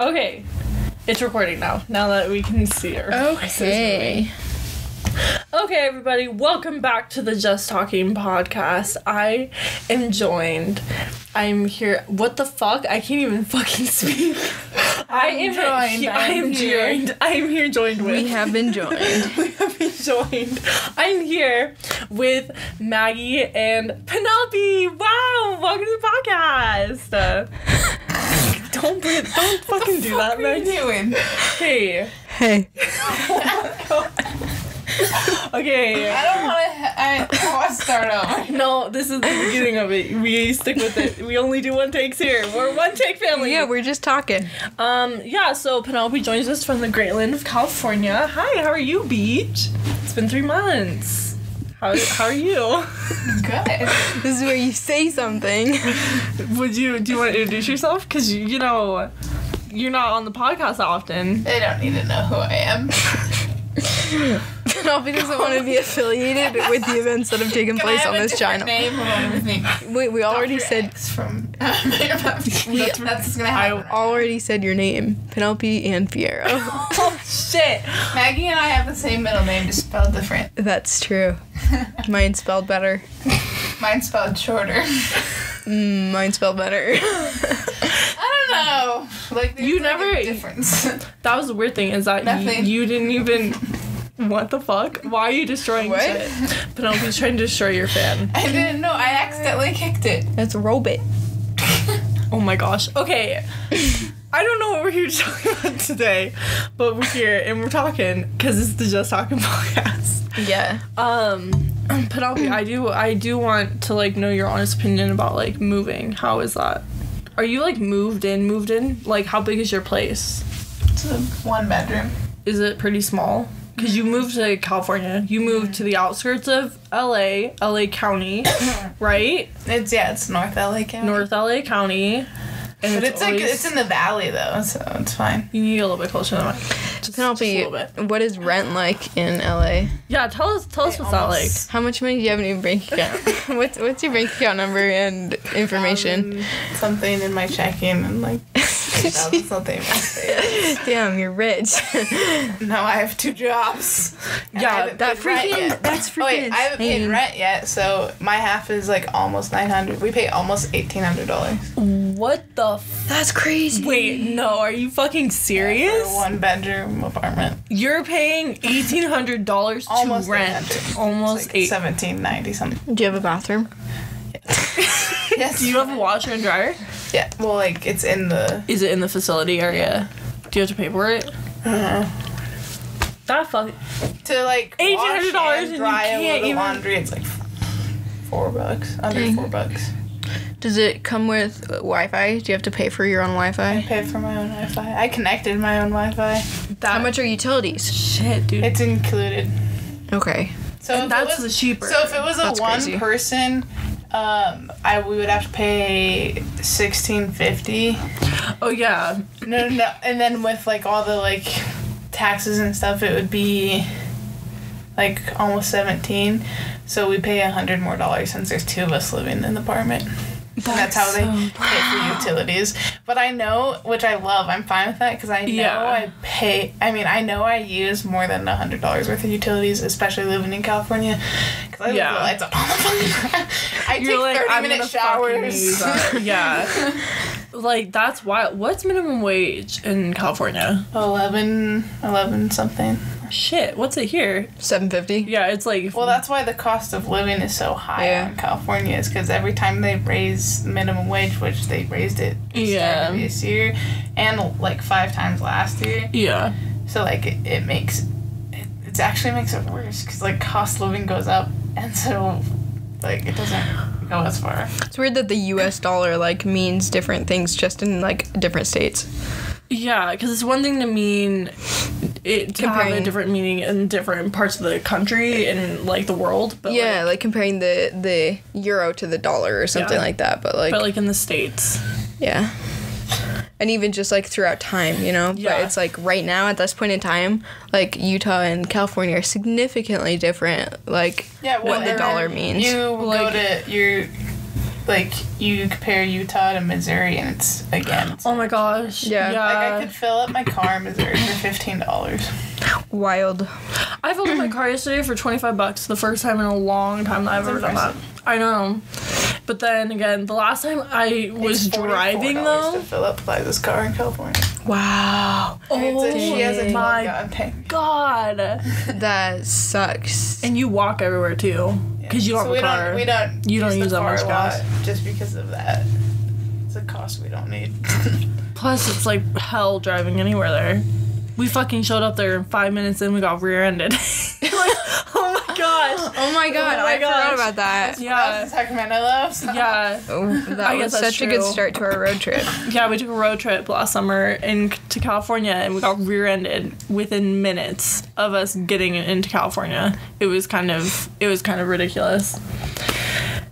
Okay. It's recording now. Now that we can see her. Okay. Okay, everybody, welcome back to the Just Talking podcast. I am joined. I'm here. What the fuck? I can't even fucking speak. I am joined. he- I am I'm here. joined. I am here joined with. We have been joined. we have been joined. I'm here with Maggie and Penelope. Wow, welcome to the podcast. Don't bring, don't fucking do that, What are you doing? Hey, Hey. okay. I don't want to. I, I want to start over. No, this is the beginning of it. We stick with it. We only do one takes here. We're one take family. Yeah, we're just talking. um yeah, so Penelope joins us from the great land of California. Hi, how are you, Beach? It's been three months. How, how are you? Good. This is where you say something. Would you do you want to introduce yourself? Cause you, you know you're not on the podcast often. They don't need to know who I am. Penelope doesn't want to be affiliated with the events that have taken Can I place have on a this different channel. Name Hold on with me. Wait, we already Dr. said X from. that's, that's what's gonna happen. I already said your name, Penelope and Fiero. Oh shit! Maggie and I have the same middle name, just spelled different. That's true. Mine spelled better. Mine's spelled shorter. Mm, mine spelled better. I don't know. Like there's You like a never- difference. That was the weird thing is that you, you didn't even. What the fuck? Why are you destroying What? shit? Penelope's trying to destroy your fan. I didn't know. I accidentally kicked it. That's a robot. Oh my gosh. Okay. I don't know what we're here to talk about today, but we're here and we're talking because it's the Just Talking podcast. Yeah. Um, Penelope, I do, I do want to like know your honest opinion about like moving. How is that? Are you like moved in, moved in? Like, how big is your place? It's a one bedroom. Is it pretty small? Because you moved to California. You moved to the outskirts of LA, LA County, right? It's yeah. It's North LA County. North LA County. And But it's like always- it's in the valley though, so it's fine. You need a little bit closer to the mic. Just, just a Penelope, little bit. what is rent like in LA? Yeah, tell us tell us what's that like. How much money do you have in your bank account? what's what's your bank account number and information? Um, something in my checking and like thousand something. in my savings. Damn, you're rich. no, I have two jobs. Yeah, I that paid rent freaking—that's Oh, wait, freaking I haven't paid rent yet, so my half is like almost nine hundred. We pay almost eighteen hundred dollars What the f- That's crazy. Wait, no, are you fucking for serious? a one bedroom apartment. You're paying eighteen hundred dollars to Almost rent. Almost It's like eight. seventeen ninety something. Do you have a bathroom? Yes. Do you have a washer and dryer? Yeah. Well, like it's in the. Is it in the facility area? Do you have to pay for it? That fuck. to like $1,800 wash and you dry a can't load of even- laundry. It's like four bucks, under Dang. four bucks. Does it come with Wi-Fi? Do you have to pay for your own Wi-Fi? I pay for my own Wi-Fi. I connected my own Wi-Fi. That How much are utilities? shit, dude? It's included. Okay. So and if that's it the was, cheaper. so if it was a That's one crazy. person, um, I we would have to pay sixteen fifty. oh yeah, No, no, no, and then with like all the like taxes and stuff, it would be like almost seventeen. So we pay a hundred more dollars since there's two of us living in the apartment. And that's how they so- pay for utilities. But I know, which I love, I'm fine with that because I know Yeah. I pay. I mean, I know I use more than a hundred dollars worth of utilities, especially living in California. Because I leave Yeah. the lights up all the. I You're take like, thirty I'm minute gonna fucking use showers. Yeah. like that's wild. What's minimum wage in California? 11, 11 something. Shit, what's it here? Seven fifty. Yeah, it's like Well, that's why the cost of living is so high Yeah. in California, is because every time they raise minimum wage, which they raised it Yeah. this year, and like five times last year, yeah. so like it, it makes it, it actually makes it worse because like cost of living goes up, and so like it doesn't go as far. It's weird that the U.S. dollar like means different things just in like different states. Yeah, because it's one thing to mean it to have a Comparing- different meaning in different parts of the country and like the world, but yeah, like, like, comparing the the euro to the dollar or something Yeah. like that. But like, but like in the states, yeah. And even just like throughout time, you know? Yeah. But it's like right now at this point in time, like Utah and California are significantly different, like Yeah, what the they're- dollar means. You Like- go to your like you compare Utah to Missouri, and it's again. it's- Oh my gosh. Yeah. Yeah. Like I could fill up my car in Missouri for fifteen dollars. Wild. I filled up my car yesterday for 25 bucks. The first time in a long time that I've That's ever done that. I know. But then again, the last time I was driving though. to fill up Liza's car in California. Wow. Oh she has a my 12 gallon tank. god. That sucks. And you walk everywhere too. Because you don't so have we a car. Don't, we don't. You don't use, use the that car much a lot gas. just because of that. It's a cost we don't need. Plus, it's like hell driving anywhere there. We fucking showed up there in five minutes and we got rear ended. like, oh my gosh. Oh my oh god, Oh my I forgot about that. Yeah. That's the Sacramento love. So. Yeah. Oh, that I was guess that's such a good start to our road trip. Yeah, we took a road trip last summer in to California and we got rear-ended within minutes of us getting into California. It was kind of it was kind of ridiculous.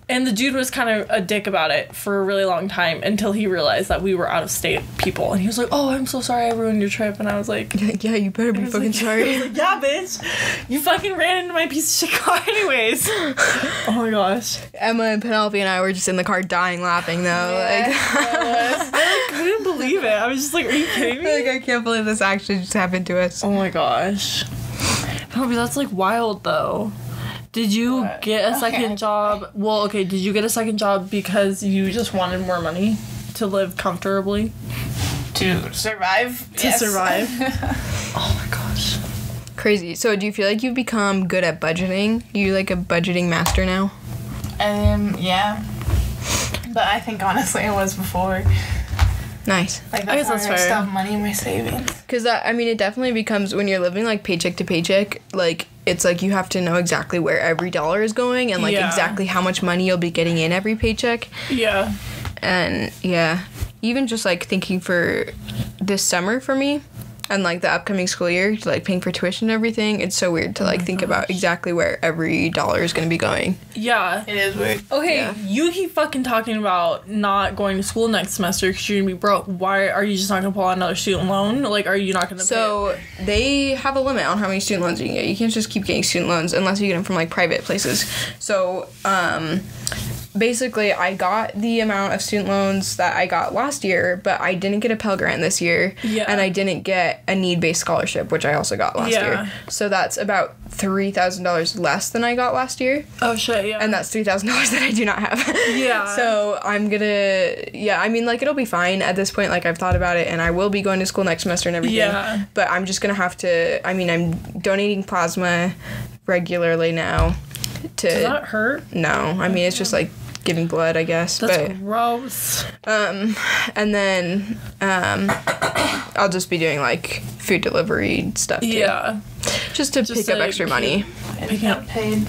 And the dude was kind of a dick about it for a really long time until he realized that we were out of state people. And he was like, "Oh, I'm so sorry I ruined your trip." And I was like, yeah, yeah you better be fucking like- sorry. "Yeah, bitch. You fucking ran into my piece of shit car anyways." oh my gosh. Emma and Penelope and I were just in the car dying laughing though. Like, I couldn't believe it. I was just like, "Are you kidding me?" like I can't believe this actually just happened to us. Oh my gosh. Probably that's like wild though. Did you What? get a second Okay. job? Well, okay, did you get a second job because you just wanted more money to live comfortably? To survive. To yes. survive. Oh my gosh. Crazy. So, do you feel like you've become good at budgeting? You like a budgeting master now? um. Yeah. But I think honestly it was before. Nice. Like I guess that's fair. still have money in my savings. Because that, I mean, it definitely becomes when you're living like paycheck to paycheck, like it's like you have to know exactly where every dollar is going and like Yeah. exactly how much money you'll be getting in every paycheck. Yeah. And yeah, even just like thinking for this summer for me and like the upcoming school year, like paying for tuition and everything, it's so weird to like think about exactly where every dollar is going to be going. Yeah. It is weird. Okay, Yeah. you keep fucking talking about not going to school next semester because you're gonna be broke. Why are you just not gonna pull out another student loan? Like, are you not gonna? pay? So they have a limit on how many student loans you can get. You can't just keep getting student loans unless you get them from like private places. So um, basically, I got the amount of student loans that I got last year, but I didn't get a Pell Grant this year, Yeah. and I didn't get a need-based scholarship, which I also got last Yeah. year. So that's about three thousand dollars less than I got last year, Oh shit! Yeah. and that's three thousand dollars that I do not have. Yeah. So I'm gonna, yeah. I mean, like it'll be fine at this point. Like I've thought about it, and I will be going to school next semester and everything. Yeah. But I'm just gonna have to. I mean, I'm donating plasma regularly now. To Does that hurt? no, I mean it's just like giving blood, I guess. That's but gross. um, and then um, I'll just be doing like food delivery stuff. Too, Yeah. Just to Just pick up extra money. Picking up- paid.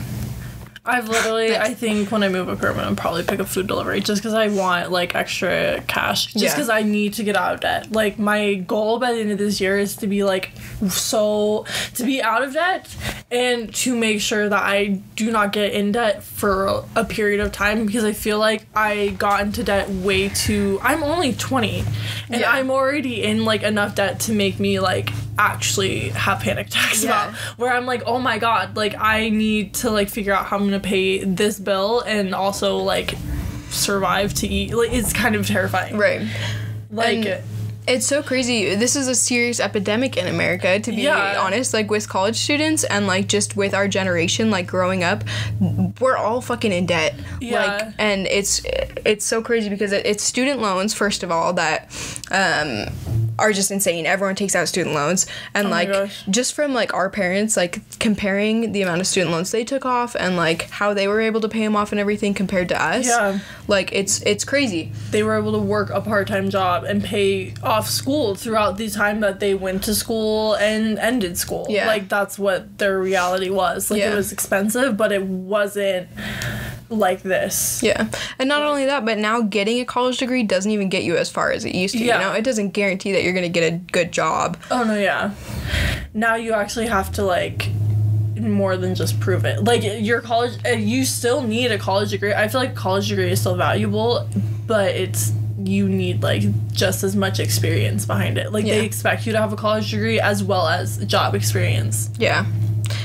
I've literally, I think when I move I'm gonna probably pick up food delivery just because I want like extra cash. Just Yeah. because I need to get out of debt. Like my goal by the end of this year is to be like so to be out of debt and to make sure that I do not get in debt for a period of time because I feel like I got into debt way too. I'm only 20, and Yeah. I'm already in like enough debt to make me like actually have panic attacks Yeah. about where I'm like, oh my god, like I need to like figure out how I'm gonna pay this bill and also like survive to eat. Like it's kind of terrifying. Right. Like And- It's so crazy. This is a serious epidemic in America, to be Yeah. honest. Like with college students and like just with our generation, like growing up, we're all fucking in debt. Yeah. Like, and it's it's so crazy because it, it's student loans first of all that um, are just insane. Everyone takes out student loans, and Oh like just from like our parents, like comparing the amount of student loans they took off and like how they were able to pay them off and everything compared to us. Yeah. Like it's it's crazy. they were able to work a part-time job and pay off school throughout the time that they went to school and ended school. Yeah. Like that's what their reality was. Like Yeah. it was expensive, but it wasn't like this. Yeah. And not only that, but now getting a college degree doesn't even get you as far as it used to. Yeah. You know, it doesn't guarantee that you're going to get a good job. Oh no, yeah. Now you actually have to like more than just prove it. Like your college, uh, you still need a college degree. I feel like college degree is still valuable, but it's you need like just as much experience behind it. Like Yeah. they expect you to have a college degree as well as job experience. Yeah.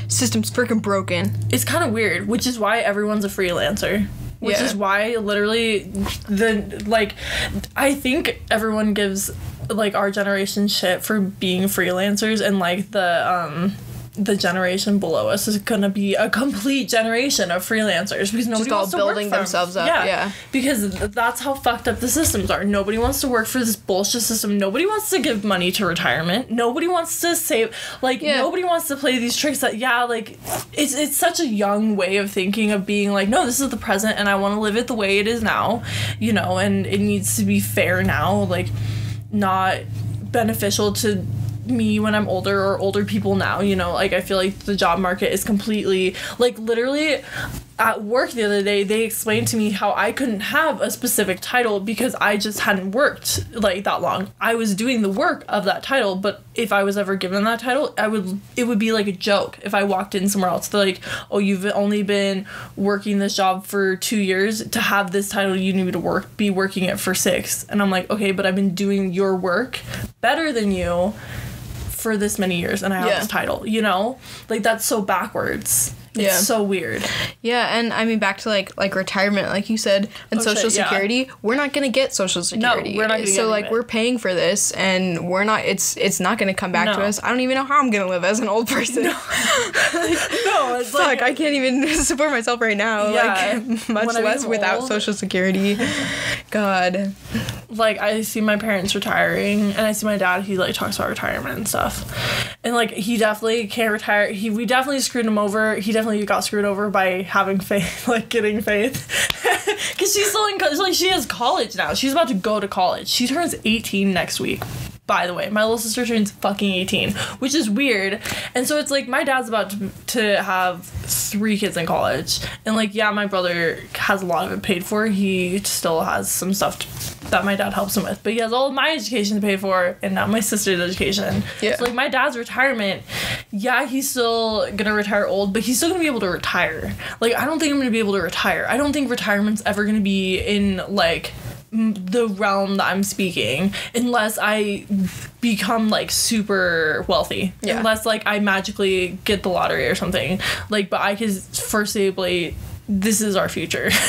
System's freaking broken. It's kind of weird, which is why everyone's a freelancer. which Yeah. is why literally the like I think everyone gives like our generation shit for being freelancers and like the um the generation below us is gonna be a complete generation of freelancers because nobody all wants to work building themselves up, yeah. because that's how fucked up the systems are. Nobody wants to work for this bullshit system. Nobody wants to give money to retirement. Nobody wants to save. Like Yeah. nobody wants to play these tricks. That yeah, like it's it's such a young way of thinking of being like, no, this is the present, and I want to live it the way it is now. You know, and it needs to be fair now. Like not beneficial to me when I'm older or older people now, you know, like I feel like the job market is completely like literally at work the other day they explained to me how I couldn't have a specific title because I just hadn't worked like that long. I was doing the work of that title, but if I was ever given that title, I would it would be like a joke if I walked in somewhere else. They're like, "Oh, you've only been working this job for 2 years to have this title you need to work be working it for 6." And I'm like, "Okay, but I've been doing your work better than you." for this many years and I have Yeah. this title, you know? Like that's so backwards. It's Yeah. so weird. Yeah, and I mean back to like like retirement, like you said, and Oh, social shit, yeah. security. We're not gonna get social security. No, we're not gonna So like we're paying for this, and we're not. It's it's not gonna come back to us. I don't even know how I'm gonna live as an old person. No, it's Fuck, like I can't even support myself right now. Yeah. Like much less without social security. God. like I see my parents retiring and I see my dad he like talks about retirement and stuff. And like he definitely can't retire. He we definitely screwed him over. He definitely got screwed over by having faith, like getting faith. Cuz she's still in college. like she has college now. She's about to go to college. She turns 18 next week. By the way, my little sister turns fucking 18, which is weird. And so it's like my dad's about to, to have three kids in college. And like, yeah, my brother has a lot of it paid for. He still has some stuff to, that my dad helps him with. But he has all of my education to pay for and not my sister's education. Yeah. So like my dad's retirement, yeah, he's still gonna retire old, but he's still gonna be able to retire. Like, I don't think I'm gonna be able to retire. I don't think retirement's ever gonna be in like the realm that I'm speaking unless I become like super wealthy. Yeah. Unless like I magically get the lottery or something. Like, but I could foreseeably, this is our future.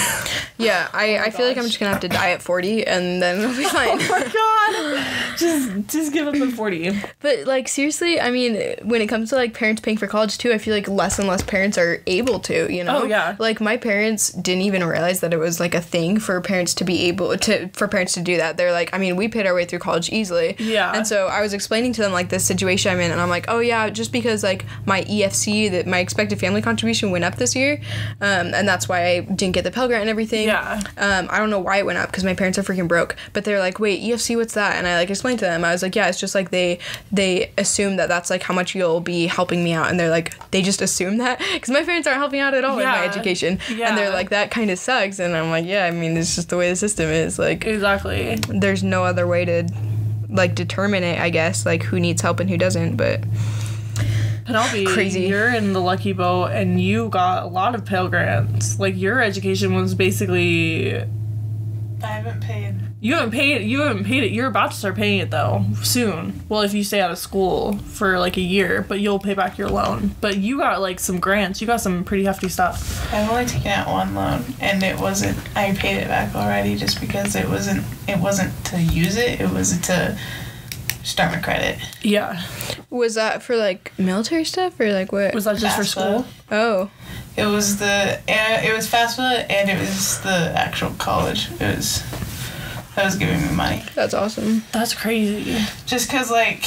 Yeah, I, I feel like I'm just gonna have to die at 40 and then it'll be fine. oh my god! Just, just give up at 40. But like seriously, I mean, when it comes to like parents paying for college too, I feel like less and less parents are able to. You know? Oh, yeah. Like my parents didn't even realize that it was like a thing for parents to be able to for parents to do that. They're like, I mean, we paid our way through college easily. Yeah. And so I was explaining to them like this situation I'm in, and I'm like, oh yeah, just because like my EFC that my expected family contribution went up this year, um, and that's why I didn't get the Pell Grant and everything. Yeah. Um, I don't know why it went up because my parents are freaking broke. But they're like, wait, EFC, what's that? And I like explained to them. I was like, yeah, it's just like they they assume that that's like how much you'll be helping me out, and they're like, they just assume that because my parents aren't helping out at all in my education, Yeah. and they're like, that kind of sucks. And I'm like, yeah, I mean, it's just the way the system is. Like, Exactly. there's no other way to like determine it. I guess like who needs help and who doesn't. But Penelope, Crazy. You're in the lucky boat, and you got a lot of Pell Grants. Like your education was basically I haven't paid. you haven't paid you haven't paid it. You're about to start paying it though soon. Well, if you stay out of school for like a year, but you'll pay back your loan. But you got like some grants. You got some pretty hefty stuff. I've only taken out one loan, and it wasn't. I paid it back already, just because it wasn't. It wasn't to use it. It was to start my credit. Yeah. was that for like military stuff or like what? Was that just for school? oh, It was the. It was FAFSA, and it was the actual college. It was. That was giving me money. that's awesome. That's crazy. just because like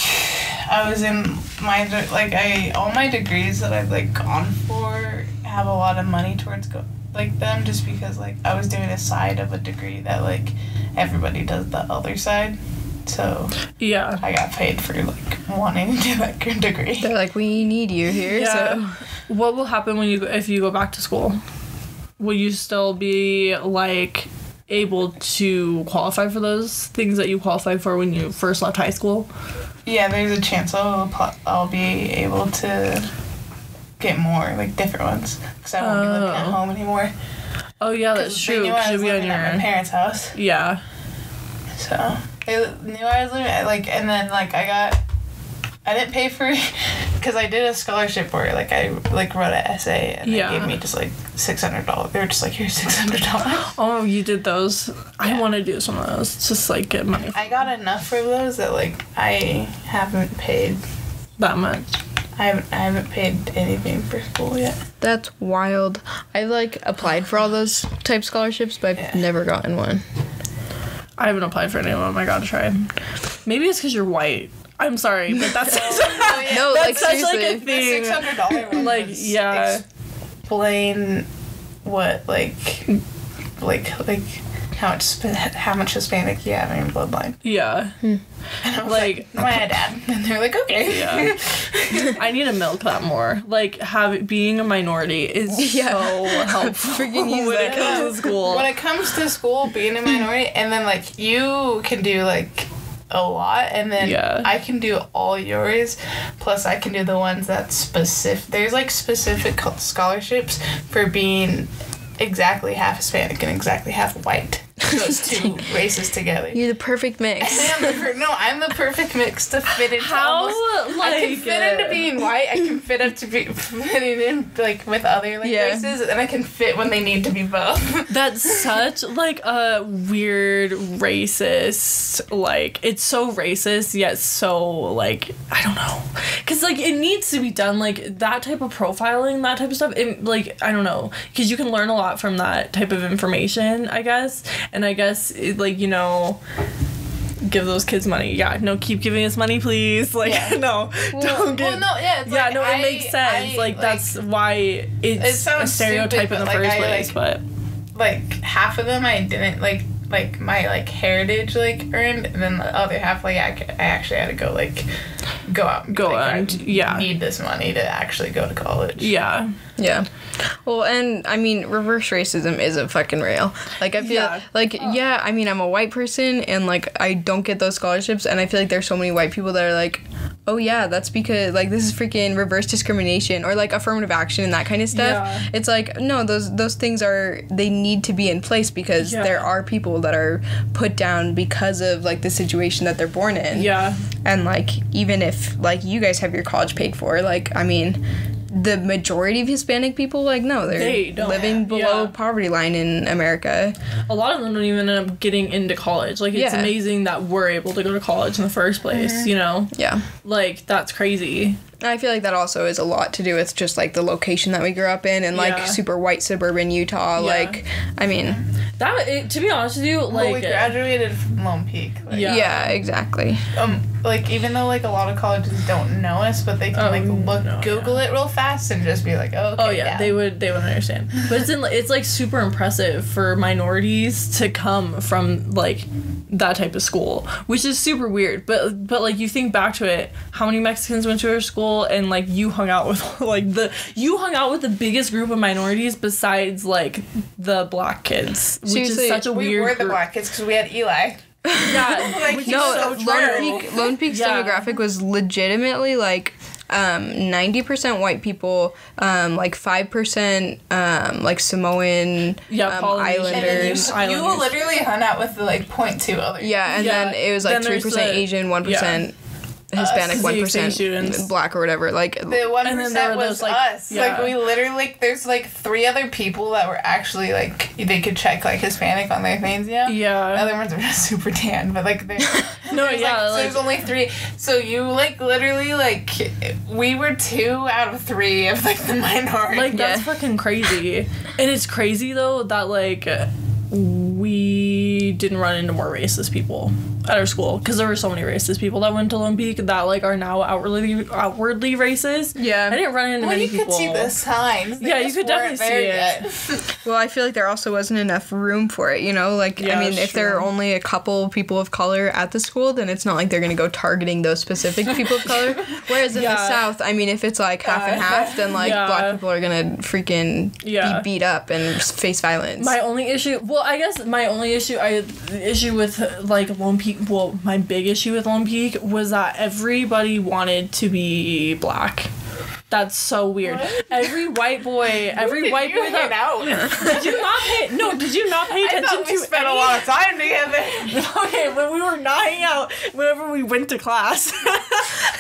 i was in my like i all my degrees that i've like gone for have a lot of money towards go like them just because like i was doing a side of a degree that like everybody does the other side so Yeah. i got paid for like wanting to do that good degree They're like, we need you here. Yeah. So What will happen when you if you go back to school? Will you still be like able to qualify for those things that you qualified for when you first left high school? yeah there's a chance i'll, I'll be able to get more like different ones because i won't be living at Oh. home anymore Oh yeah, that's true. knew I 'cause was you'll be on living at my your parents house yeah. So they knew I was living like, and then like I got, I didn't pay for, because I did a scholarship for it. Like I like wrote an essay and Yeah. they gave me just like six hundred dollars. They were just like, here's six hundred dollars. Oh, you did those. I want to do some of those. Just like get money. I got enough for those that like I haven't paid. that much. I haven't I haven't paid anything for school yet. That's wild. I like applied for all those type scholarships, but I've Yeah. never gotten one. I haven't applied for any of them. I gotta try. Maybe it's because you're white. I'm sorry, but that's Oh, yeah. No, that's like such like seriously. a The thing. six hundred dollar one. Like, was yeah. Explain what like like like how much how much Hispanic you have in your bloodline. Yeah. And I was Like- my dad, and they're like, okay. Yeah. I need to milk that more. Like have being a minority is Yeah. so helpful Freaking use when it comes to school. when it comes to school, being a minority, and then like you can do like a lot, and then Yeah. I can do all yours, plus I can do the ones that specific. There's like specific scholarships for being exactly half Hispanic and exactly half white. Those two races together. You're the perfect mix. I am the per- no, I'm the perfect mix to fit into How, almost. I can fit uh, into being white. I can fit up to be fitting in like with other like Yeah. races, and I can fit when they need to be both. That's such like a weird racist like it's so racist yet so like I don't know cuz like it needs to be done like that type of profiling that type of stuff it, like I don't know cuz you can learn a lot from that type of information I guess and I guess it, like you know give those kids money yeah no keep giving us money please like Yeah. no don't get well, no, yeah, it's yeah, like, no, it I- makes sense. I, like, that's why it's It a stereotype stupid, in the like, first I, place. like- but like half of them I didn't like like my like heritage like earned, and then the other half like I I actually had to go like go out Go like, I out, yeah. need this money to actually go to college. yeah, Yeah. Well, and I mean, reverse racism isn't fucking real. Like, I feel Yeah. like, yeah, I mean, I'm a white person and, like, I don't get those scholarships. And I feel like there's so many white people that are like, oh, yeah, that's because, like, this is freaking reverse discrimination or, like, affirmative action and that kind of stuff. Yeah. It's like, no, those, those things are, they need to be in place because Yeah. there are people that are put down because of, like, the situation that they're born in. yeah, And like even if like you guys have your college paid for, like I mean, the majority of Hispanic people like no, they're They living below Yeah. poverty line in America. a lot of them don't even end up getting into college. Like it's Yeah. amazing that we're able to go to college in the first place. Mm-hmm. You know, Yeah. like that's crazy. And I feel like that also is a lot to do with just like the location that we grew up in and like Yeah. super white suburban Utah. Yeah. Like I mean, That it, to be honest with you, Well, like we graduated from Lone Peak. Like, Yeah. yeah, exactly. Um, like even though like a lot of colleges don't know us, but they can Oh, like look no, Google it real fast and just be like, oh, okay, Oh yeah, they would they would understand. But it's in, it's like super impressive for minorities to come from like that type of school, which is super weird. But but like you think back to it, how many Mexicans went to our school and like you hung out with like the you hung out with the biggest group of minorities besides like the black kids, which Seriously, is such a we weird were the group. black kids because we had Eli. Yeah, Like, which No, so Lone. Peak Lone Peak's Yeah. demographic was legitimately like um, ninety percent white people, um, like five percent um, like Samoan Yeah, um, Polynesian. And you, Islanders. you literally hung out with the like point two other. Yeah, and Yeah, then it was like three percent Asian, one percent Uh, Hispanic, one students. black or whatever. Like The one And then there percent were was those, like- us. Like we literally like there's like three other people that were actually like they could check like Hispanic on their things, yeah. The Yeah. other ones are just super tan, but like they No, there's, yeah, like, so there's only three. So you like literally like we were two out of three of like the minority. Like that's Yeah. fucking crazy. And it's crazy though that like we didn't run into more racist people at our school because there were so many racist people that went to Lone Peak that like are now outwardly outwardly racist. Yeah. I didn't run into any people. well, you could see the signs. They Yeah, you could definitely see it. yet. Well, I feel like there also wasn't enough room for it, you know? Like, Yeah, I mean, that's if there are only a couple people of color at the school, then it's not like they're gonna go targeting those specific people of color. Whereas in the South, I mean, if it's like half and Uh, half, then like Yeah. black people are gonna freaking Yeah. be beat up and face violence. My only issue, well, I guess my only issue, I issue with like Lone Peak, well, my big issue with Lone Peak was that everybody wanted to be black. That's so weird. What? Every white boy, every white boy that out? did you not pay? No, did you not pay I attention thought we to spent any? a lot of time together. Okay, when we were not hanging out, whenever we went to class,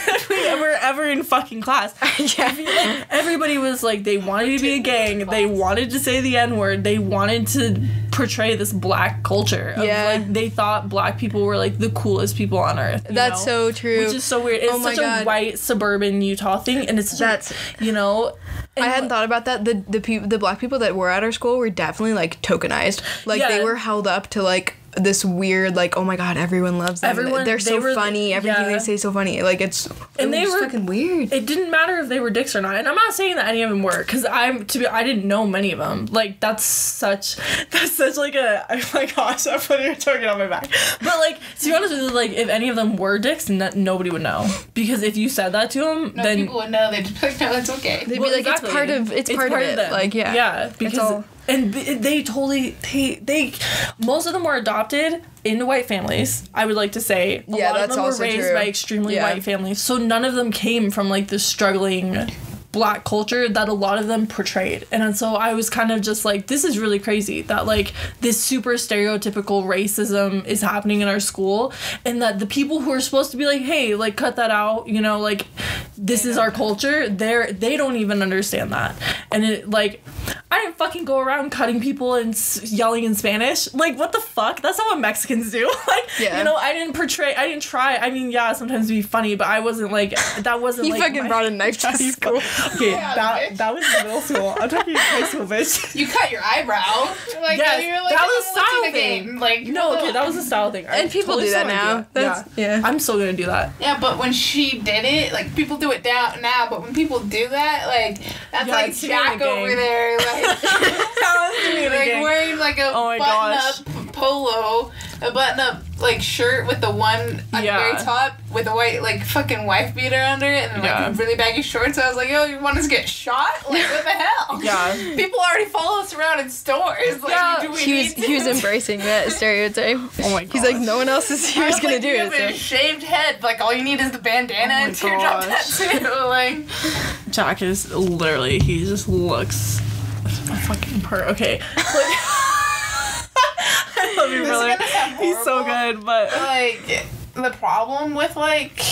if we were ever in fucking class. yeah. Everybody was like, they wanted to be a gang. They wanted to say the N word. They wanted to portray this black culture. Of, Yeah. Like they thought black people were like the coolest people on earth. you That's know? so true. Which is so weird. It's Oh such God. a white suburban Utah thing, and it's That's- you know. I hadn't thought about that. The the people, the black people that were at our school were definitely like tokenized. Like they were held up to like this weird like oh my god everyone loves them. Everyone- They're they so were- funny. Everything yeah. they say is so funny. Like it's And it they was were- fucking weird. It didn't matter if they were dicks or not, and I'm not saying that any of them were, because I'm to be. I didn't know many of them. Like that's such, that's such like a. Oh my gosh, I'm putting a target on my back. But like to be honest with you, like if any of them were dicks, no, nobody would know, because if you said that to them, No, then people would know. They'd be like, no, it's okay. They'd Well, be like exactly. it's part of it's, part, of it. them. Like yeah. yeah, because all- and they totally they they most of them were adopted into white families. I would like to say a Yeah, lot of them were raised true. by extremely Yeah. white families, so none of them came from like the struggling black culture that a lot of them portrayed. And so I was kind of just like, this is really crazy that like this super stereotypical racism is happening in our school and that the people who are supposed to be like, hey, like cut that out, you know, like this is our culture, they're they don't even understand that. And it like I didn't fucking go around cutting people and s- yelling in Spanish. Like what the fuck? That's not what Mexicans do. like Yeah. you know, I didn't portray I didn't try. I mean, yeah, sometimes it'd be funny, but I wasn't like that wasn't He like fucking my- brought a knife to school. Fu- Okay, Yeah, that bitch. that was middle school. I'm talking high school, bitch. You cut your eyebrow. Like, Yes, you're like, that was "I'm style a thing. game." Like, No, okay, that was a style thing. I And people totally do that now. it. That's- yeah. I'm still gonna do that. Yeah, but when she did it, like people do it down now, but when people do that, like that's Yeah, like it's to be in a Jack over gang. there, like, like wearing like a Oh my gosh. button-up polo, a button-up like shirt with the one at Yeah. the very top with a white like fucking wife beater under it, and then, Yeah. like really baggy shorts. I was like, yo, you want us to get shot? Like what the hell? Yeah. People already follow us around in stores. Like, Yeah, do we He was need he was to? embracing that stereotype. Oh my god. He's like no one else is here I gonna like, do you have a it. So. shaved head. Like all you need is the bandana Oh my and teardrop gosh. tattoo. Like Jack is literally he just looks a fucking per. Okay. Like, I love you, brother. He's so good, but like the problem with like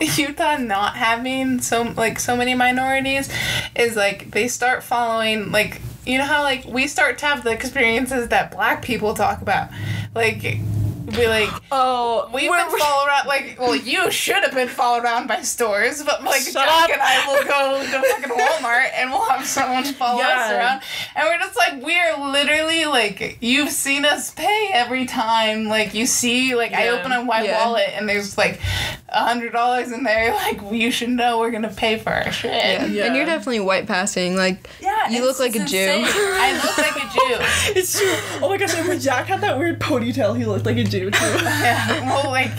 Utah not having so like so many minorities is like they start following like you know how like we start to have the experiences that black people talk about like we like oh, We've been followed around like well you should have been followed around by stores but like Shut Jack up. and I will go to fucking Walmart and we'll have someone follow us around and we're just like we're literally like you've seen us pay every time like you see like I open up my Yeah. wallet and there's like a hundred dollars in there like you should know we're gonna pay for our shit Yeah. Yeah. And you're definitely white passing. Like Yeah, You look like a Jew. I look like a Jew. It's true. Oh my gosh, and when Jack had that weird ponytail, he looked like a Jew too. Yeah, well, like,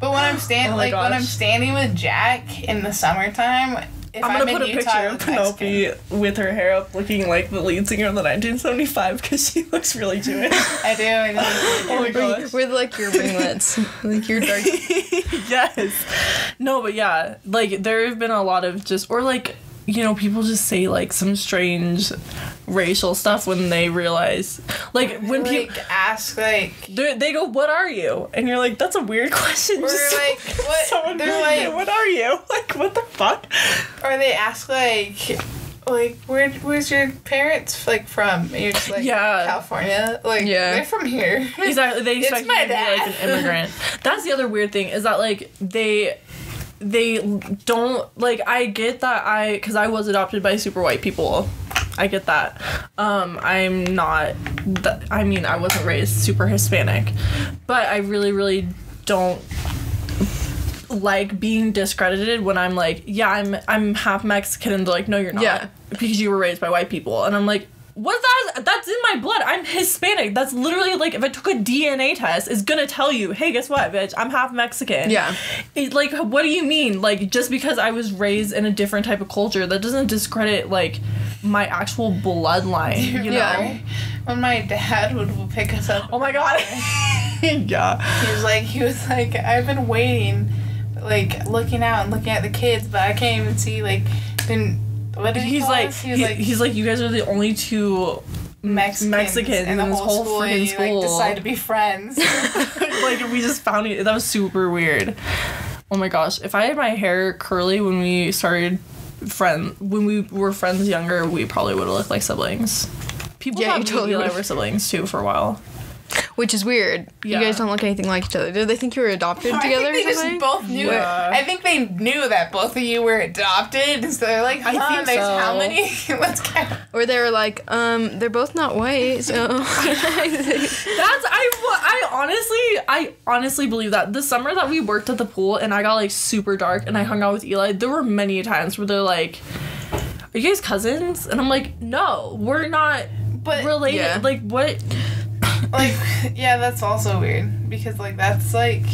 but when I'm standing, Oh my like when I'm standing with Jack in the summertime, if I'm I'm, gonna in put a Utah, picture of Penelope with her hair up, looking like the lead singer of the 1975 because she looks really Jewish. I do. I do. oh my gosh. with like your ringlets, like your dark. yes. No, but yeah, like there have been a lot of just or like you know people just say like some strange racial stuff when they realize like when like people ask like, they go what are you and you're like that's a weird question or just like what? someone They're like, what are you like what the fuck or they ask like. Like where where's your parents like from? And you're just like Yeah. California. Like Yeah. they're from here. exactly they It's expect my you to be like dad. an immigrant that's the other weird thing is that like they they don't like i get that i because i was adopted by super white people. I get that. Um i'm not th- i mean i wasn't raised super hispanic but i really really don't like being discredited when i'm like yeah i'm i'm half mexican and they're like no you're not. Yeah. because you were raised by white people. And i'm like What's that? That's in my blood. I'm Hispanic. That's literally like if I took a DNA test, it's gonna tell you, hey, guess what, bitch? I'm half Mexican. Yeah. It, like, what do you mean? Like, just because I was raised in a different type of culture, that doesn't discredit like my actual bloodline. You know? Yeah. When my dad would pick us up. Oh my god. yeah. He was like, he was like, I've been waiting, like looking out and looking at the kids, but I can't even see like, then what did he He's call like? He he- like he's like, you guys are the only two Mexicans, Mexicans in in this whole whole school, freaking you school. like decide to be friends. like we just found it. That was super weird. Oh my gosh, if I had my hair curly when we started friend when we were friends younger, we probably would have looked like siblings. People Yeah, thought you totally would've. were siblings too for a while. Which is weird. Yeah. You guys don't look anything like each other. Do they think you were adopted I together think they something? just both knew Yeah. it. I think they knew that both of you were adopted, so they're like, I think there's so. how many? Let's count. Or they were like, um, they're both not white, so. That's I I honestly I honestly believe that the summer that we worked at the pool and I got like super dark and I hung out with Eli, there were many times where they're like, "Are you guys cousins?" And I'm like, "No, we're not But related." Yeah. Like what? Like, yeah, that's also weird because like that's like,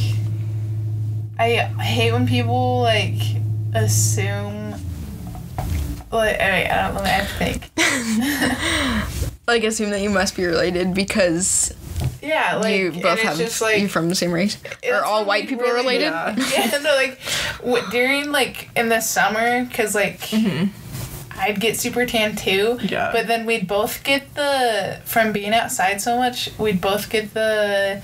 I hate when people like assume. Like, wait, I don't know. I have to think. like, assume that you must be related because Yeah, like you both have. just like you're from the same race. Are all white people really- related? Yeah. yeah, no, like w- during like in the summer, cause like mm-hmm. I'd get super tan too. Yeah. But then we'd both get the from being outside so much. We'd both get the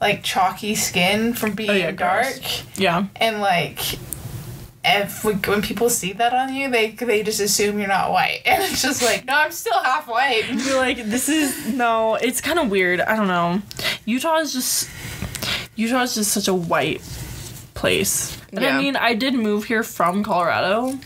like chalky skin from oh, being Oh, yeah, dark, gross. Yeah. and like. If we, when people see that on you, they they just assume you're not white, and it's just like, no, I'm still half white. You're like, this is no. It's kind of weird. I don't know. Utah is just Utah is just such a white place. And Yeah. I mean, I did move here from Colorado,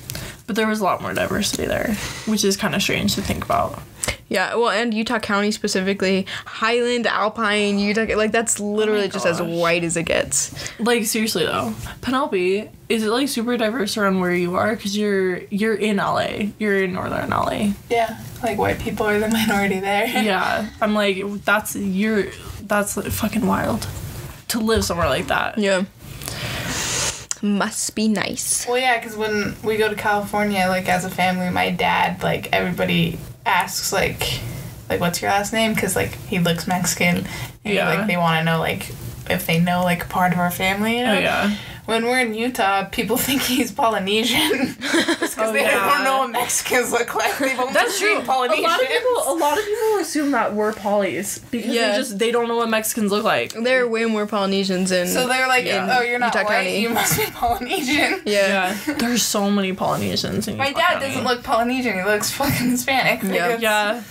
but there was a lot more diversity there, which is kind of strange to think about. Yeah, well, and Utah County specifically, Highland, Alpine, Utah, like that's literally oh just as white as it gets. Like seriously though, Penelope, is it like super diverse around where you are? Cause you're you're in LA, you're in northern LA. Yeah, like white people are the minority there. Yeah, I'm like that's you're that's like, fucking wild to live somewhere like that. Yeah. Must be nice. Well, yeah, because when we go to California, like as a family, my dad, like everybody asks, like, like what's your last name? Because like he looks Mexican, and Yeah. like they want to know like if they know like part of our family. You oh, know? Oh yeah. When we're in Utah, people think he's Polynesian just because Oh, they yeah. don't know what Mexicans look like. They've only That's true. seen A Polynesians. lot of people, a lot of people assume that we're polys because Yeah. they just they don't know what Mexicans look like. There are way more Polynesians in. So they're like, Yeah. "Oh, you're not Utah white. County. You must be Polynesian." yeah. Yeah, there's so many Polynesians. In Utah. My Utah dad County. doesn't look Polynesian. He looks fucking Hispanic. Yeah. Yeah.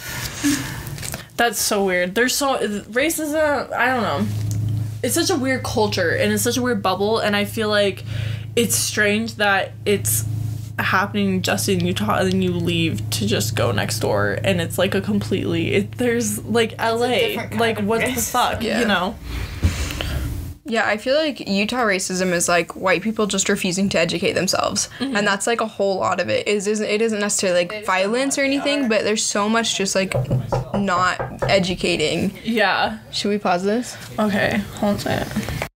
That's so weird. There's so racism. I don't know. It's such a weird culture and it's such a weird bubble, and I feel like it's strange that it's happening just in Utah and then you leave to just go next door and it's like a completely it, there's like LA like what the fuck Yeah. you know Yeah, I feel like Utah racism is like white people just refusing to educate themselves, and that's like a whole lot of it. Is isn't it isn't necessarily like violence or anything, but there's so much just like not educating. yeah Should we pause this? okay hold on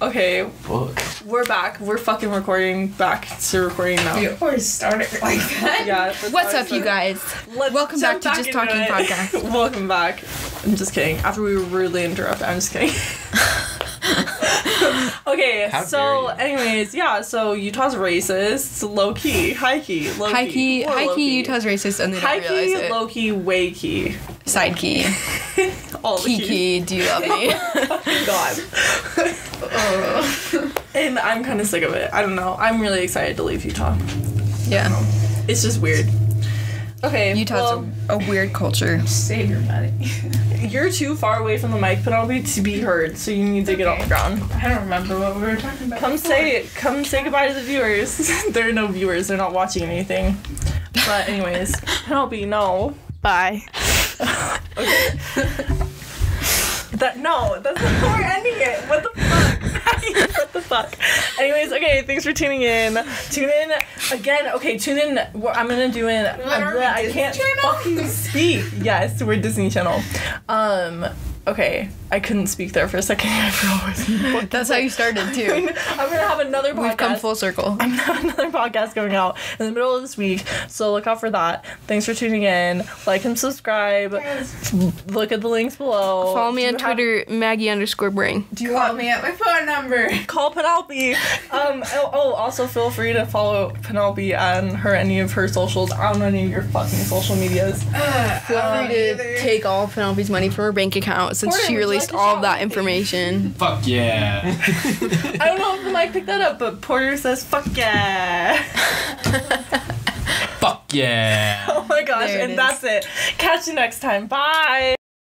a second. Okay, we're back. We're fucking recording. Back to recording now. You always start it like that. Yeah. What's up, you guys? Let's Welcome back jump to Just Talking it. Podcast. Welcome back. I'm just kidding. After we were rudely interrupted, I'm just kidding. okay, How so anyways, yeah, so Utah's racist, low key, high key, low High key, or high low key, Utah's racist, and they don't High realize key, it. low key, way key. Side key, All the keys. Kiki, do you love me? God. and I'm kind of sick of it. I don't know. I'm really excited to leave Utah. yeah, It's just weird. Okay, Utah's well, a, a weird culture. Save your money. you're too far away from the mic, Penelope, to be heard, so you need to get off the ground. I don't remember what we were talking about. Come say come say goodbye to the viewers. there are no viewers. They're not watching anything. But anyways, Penelope, no. Bye. Okay. that no, that's not how we're ending it. What the fuck? what the fuck? Anyways, okay. Thanks for tuning in. Tune in again. Okay, tune in. I'm gonna do it. What are we, I can't Channel? fucking speak. Yes, we're Disney Channel. Um. Okay, I couldn't speak there for a second. I forgot. That's how you started too. I'm gonna have another podcast. We've come full circle. I'm gonna have another podcast going out in the middle of this week, so look out for that. Thanks for tuning in. Like and subscribe. Look at the links below. Follow me Do on you have- Twitter, Maggie underscore bring. do you Call have me at my phone number. call Penelope? Um. Oh, oh, also feel free to follow Penelope on her any of her socials. I don't know any of your fucking social medias. Feel Um, free to either. take all Penelope's money from her bank account since Porter, she released like all of that information. Fuck yeah. I don't know if the mic picked that up, but Porter says "fuck yeah." Fuck yeah. oh my gosh, and is. that's it. Catch you next time. Bye.